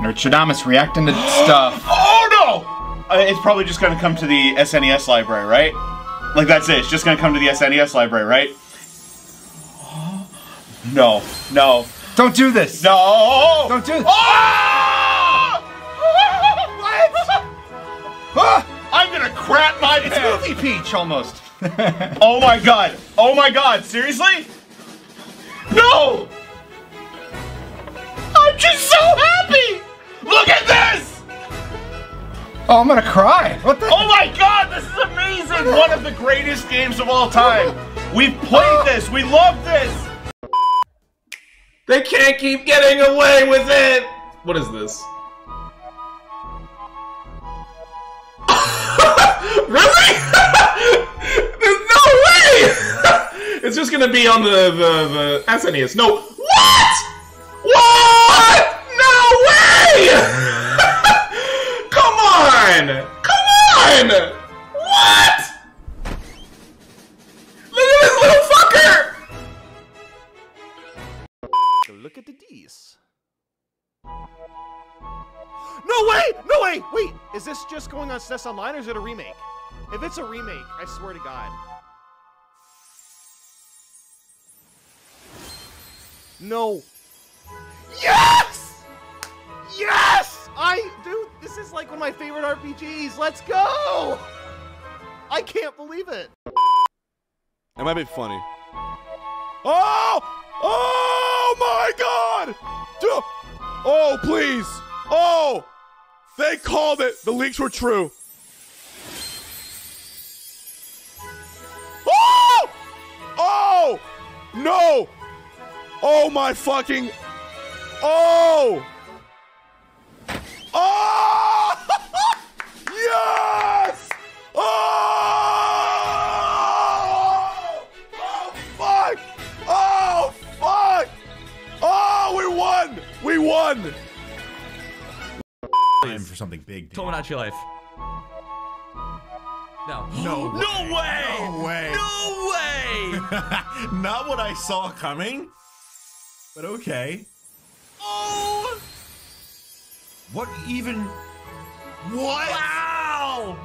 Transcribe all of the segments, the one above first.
Nerdstradamus reacting to stuff. Oh no! Uh, it's probably just gonna come to the SNES library, right? Like that's it. It's just gonna come to the SNES library, right? No, no, Don't do this! no! Don't do this! Ah! Ah! I'm gonna crap my It's pants. Movie Peach almost. Oh my god! Oh my god! Seriously? No! I'm just so happy! Look at this! oh, I'm gonna cry. What the? Oh my god, this is amazing! One of the greatest games of all time. We've played oh. this. We love this. They can't keep getting away with it! What is this? really? There's no way! it's just gonna be on the, the, the SNES. No. What? What? What? Look at this little fucker! Look at the D's. No way! No way! Wait, is this just going on SNES Online or is it a remake? If it's a remake, I swear to God. No. Yes! Yes! I, dude, this is like one of my favorite RPGs. Let's go! I can't believe it. It might be funny. Oh! Oh my god! Duh. Oh, please! Oh! They called it! The leaks were true. Oh! Oh! No! Oh my fucking. Oh! Oh! yes! Oh! Oh fuck! Oh fuck! Oh, we won! We won! Time for something big. Tomodachi Life. No. No. No way! No way. No way! Not what I saw coming. But okay. What even? What? Wow!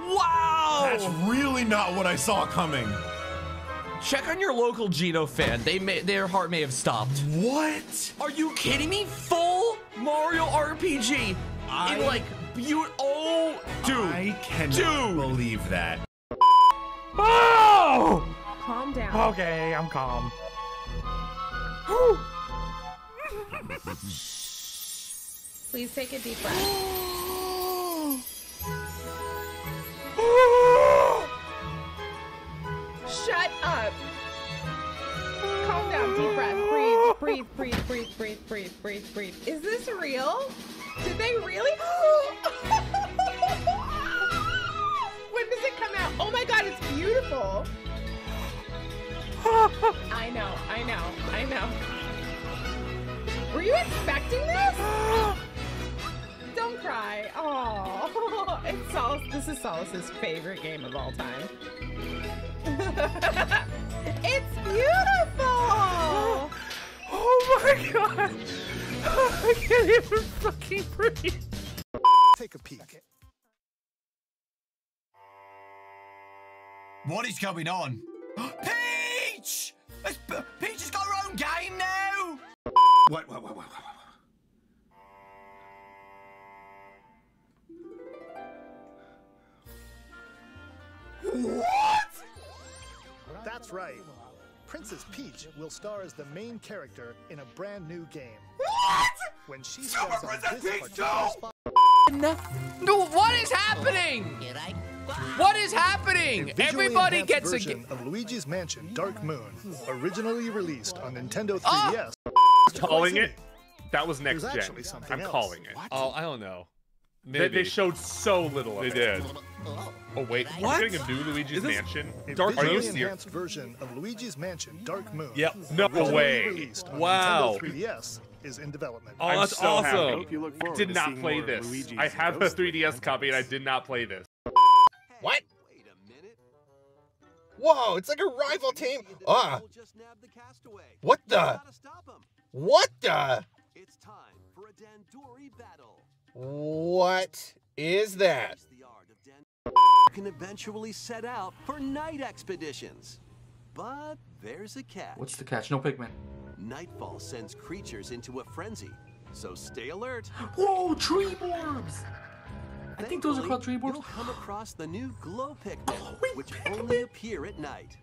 Wow! That's really not what I saw coming. Check on your local Geno fan. They may their heart may have stopped. What? Are you kidding me? Full Mario RPG I- in like you. Oh, dude. I cannot Dude. believe that. Oh! Calm down. Okay, I'm calm. Please take a deep breath. Shut up. Calm down, deep breath. Breathe, breathe, breathe, breathe, breathe, breathe, breathe, breathe. Is this real? Did they really? when does it come out? Oh my god, it's beautiful. I know, I know, I know. Were you expecting this? Don't cry. Oh, it's Sol. This is Solace's favorite game of all time. it's beautiful. Oh my god! I can't even fucking breathe. Take a peek. What is going on? Peach! Peach has got her own game now! What, what, what, what, what, what? What? That's right. Princess Peach will star as the main character in a brand new game. What? When she Super Princess Peach particular too! No, what is happening? What is happening? a Everybody gets a version game. of Luigi's Mansion Dark Moon, originally released on Nintendo Ah! 3DS. Oh! calling it. That was next There's gen. I'm else. calling it. Oh, I don't know. They, Maybe. they showed so little of They it. did. Oh wait, What? we're getting a new Luigi's this- Mansion. A Dark Are you visually serious? enhanced version of Luigi's Mansion Dark Moon, Yep. No way. Wow. Nintendo 3DS, is in development. Oh, I'm that's so awesome. happy. Did not play this. I have a 3DS copy and I did not play this. What? Whoa, it's like a rival team. Ah. What the? What the? What is that? can eventually set out for night expeditions. But there's a catch. What's the catch? No Pikmin. Nightfall sends creatures into a frenzy, so stay alert. Whoa, tree orbs! I think those are called tree You'll come across the new glow Pikmin, Oh, which only appear at night.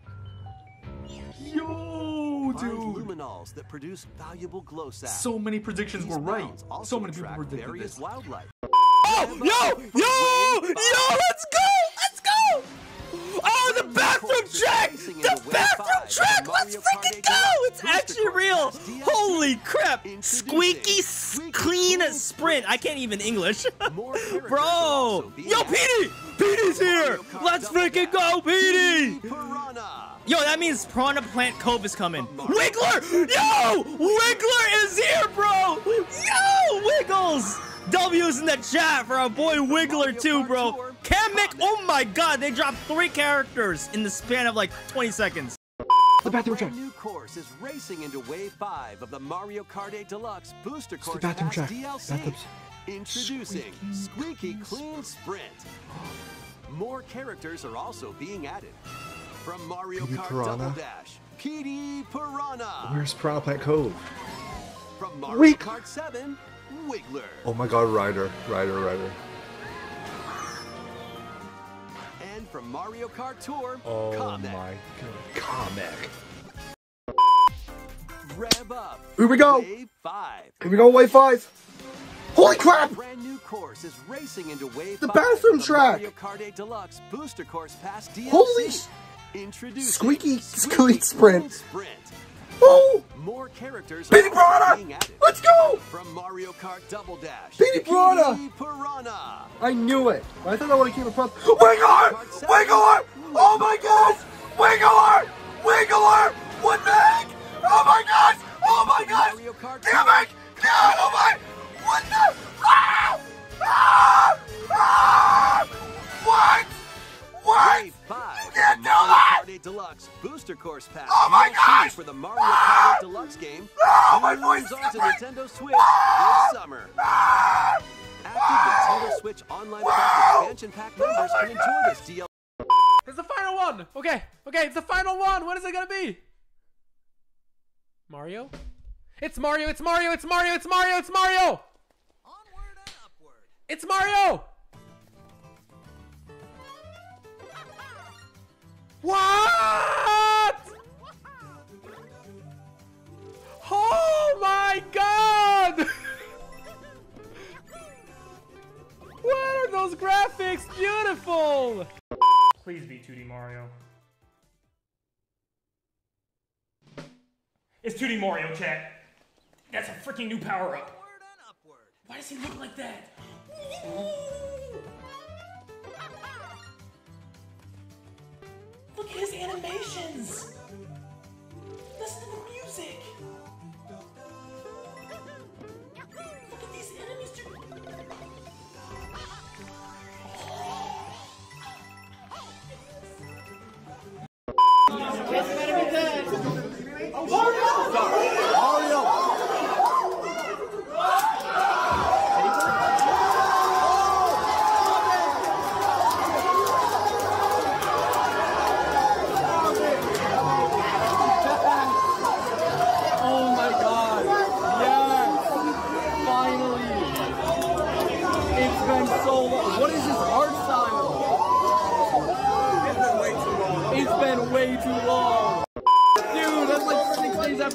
Yo, Dude! Lumiknolls that produce valuable glow sap. So many predictions These were right. So many people predicted this. wildlife. Oh, yo, yo, yo, let's go, let's go! Oh, the bathroom track! The bathroom track! Let's freaking go! It's actually real! Holy crap! Squeaky clean sprint. I can't even English. Bro! Yo, Petey! Petey's here! Let's freaking go, Petey! Yo, that means Piranha Plant Cove is coming. Wiggler! Yo! Wiggler is here, bro! Yo! Wiggles! W's in the chat for our boy Wiggler too, bro. Kamek, oh my god, they dropped three characters in the span of like 20 seconds. The bathroom track. new course is racing into Wave 5 of the Mario Kart 8 Deluxe Booster Course the bathroom Pass track. DLC. Bathrooms. Introducing Squeaky Clean Sprint. More characters are also being added. From Mario Kart Piranha. Double Dash, Petey Piranha. Where's Piranha Plant Cove? From Mario Weak. Kart 7, Wiggler. Oh my god, Ryder. Ryder, Ryder. And from Mario Kart Tour, Oh Kamek. my god. Kamek. Rev up. Here we go. Wave 5. Here we go, wave five. Holy crap! Brand new course is racing into Wave The 5 bathroom track. Mario Kart 8 Deluxe Booster Course Pass DLC. Holy Introducing Squeaky Squeak Sprint. Sprint. Oh! More characters Piranha! Let's go! From Mario Kart Double Dash. Piranha! Piranha. I knew it. I thought I would have came across. Wiggler! Wiggler! Oh my gosh! Wiggler! Wiggler! What the heck? Oh my gosh! Oh my gosh! Damn it! God, oh my! What the? Ah! Ah! Ah! What? What? 5 can't do that! Kart Deluxe Booster Course Pass Oh my DLC gosh! for the Mario Kart 8 Deluxe game. Oh, my voice moves is onto Nintendo Switch this ah! summer. Active Nintendo Switch Online Plus expansion pack members can oh enjoy this DLC. It's the final one. Okay, okay, it's the final one. What is it gonna be? Mario? It's Mario. It's Mario. It's Mario. It's Mario. It's Mario. It's Mario. 2D Mario, chat. That's a freaking new power up. Why does he look like that? Look at his animations. Listen to the music.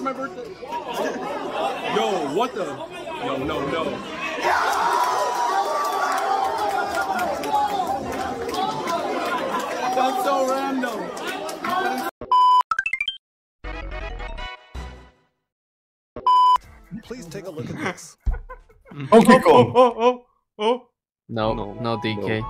Six days after my birthday. Yo, what the? No, no, no. That's so random. Please take a look at this. Okay, Oh, cool. oh, oh, oh. No, no, no, DK.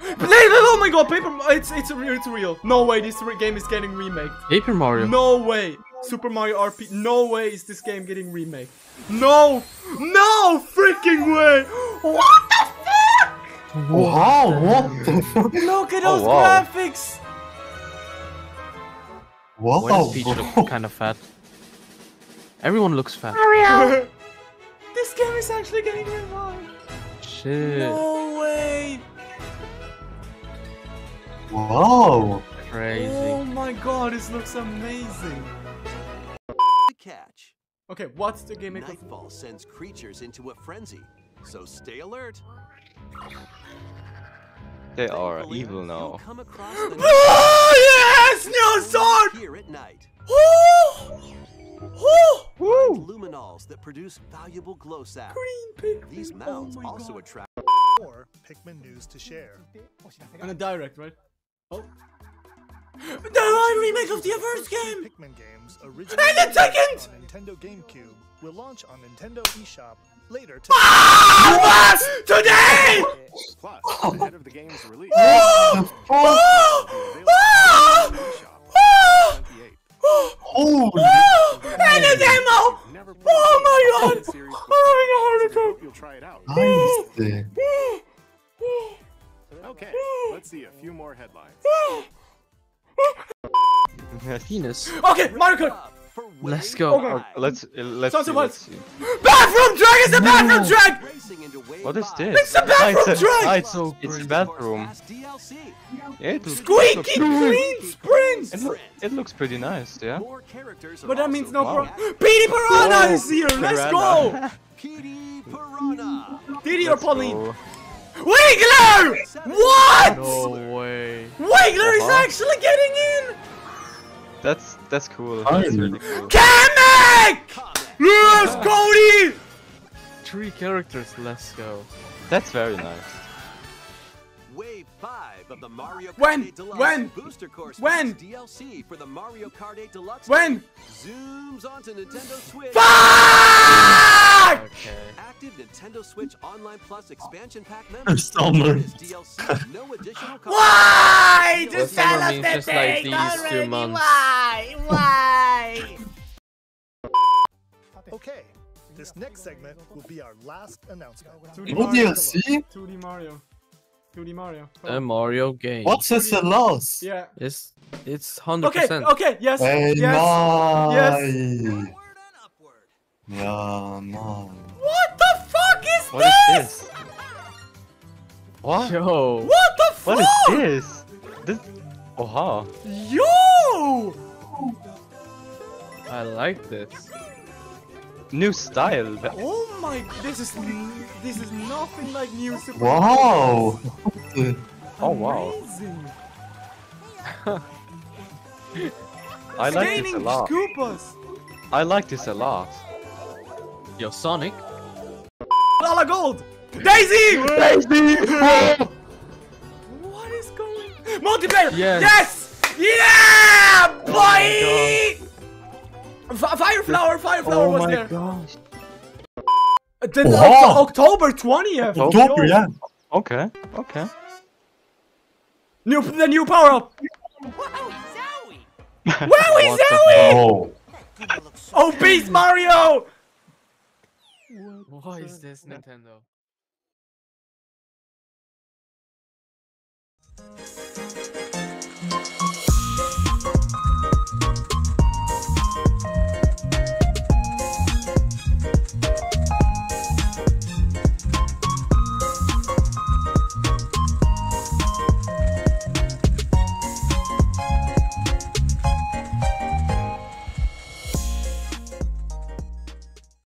But they- oh my god, Paper Mario. it's it's real, it's real. No way this re- game is getting remade. Paper Mario. No way. Super Mario RP. No way is this game getting remade. No. No freaking way. What the fuck? Wow, what the fuck? Look at Oh, those wow. graphics. Wow, Why does Peach bro. look kind of fat? Everyone looks fat. Mario! this game is actually getting revived. Shit. No Whoa. Crazy. Oh my god, this looks amazing. The catch. Okay, what's the gimmick of Nightfall sends creatures into a frenzy, so stay alert. They are evil now. Come across the Oh yes! New sword! here at night. Oh! Oh! Find Lumiknolls that produce valuable glow sap. Green These oh mounds also attract More Pikmin news to share. And a direct, right? Oh. The live remake of the first game! Pikmin games And the second! on Nintendo GameCube will launch on Nintendo eShop later ah! today. Ah! Today! Plus, ahead oh. of the game's oh. release. Oh! Ah! Oh! Oh! Oh! Holy. Oh! And a demo! Oh my god! I'm having a heart You'll try it out. Ah! Nice. Okay, let's see a few more headlines. Penis. Okay, Mario Kart! Let's go. Okay. Let's uh, let's Sounds see, about- let's see. Bathroom drag is the bathroom drag! What is this? It's a Ah, bathroom it's a, drag! it's, it's a bathroom. Yeah, it looks, Squeaky it clean sprints! it, loo- it looks pretty nice, yeah. But that means no Wow. pro- Petey Piranha Whoa, is here! Let's Piranha. go! Petey or Let's Pauline? Go. Wiggler! What? No way. Wiggler is Uh-huh. actually getting in! That's that's cool. That's really cool. Kamek! Yes, Cody! Three characters. Let's go. That's very nice. Wave 5 of the Mario Kart When? 8 Deluxe When? Booster Course When? DLC for the Mario Kart 8 Deluxe When? zooms onto Nintendo Switch. Fuck! Okay. Active Nintendo Switch Online Plus expansion pack members. Summer. This DLC, no additional cost. Why? Just tell us means the just like thing these two months. Why? Why? Okay, this next segment will be our last announcement. 2D Mario. DLC? 2D Mario. 2D Mario. A Mario game. What's SLS? Yeah. It's it's hundred percent. okay, yes, Hey, yes, yes. nice. Yeah, nice. What the fuck is What is this? this? What? Yo. What the fuck? What is this? This. Oha. Yo! I like this. New style. Oh my, this is this is nothing like new Super Wow. Oh wow. I like this a Gaining lot. Koopas. I like this a lot. Yo, Sonic. Lala Gold. Daisy. Daisy! What is going? Multiplayer. Yes. Yes. Yeah, Oh boy. F- Fire flower, fire flower Oh was my there. gosh. Then Wow. Oct- October 20th. October, Yo. yeah. Okay. Okay. New, the new power up. Wowie What the Zowie! Oh. Oh, Beast Mario! What is this, Nintendo?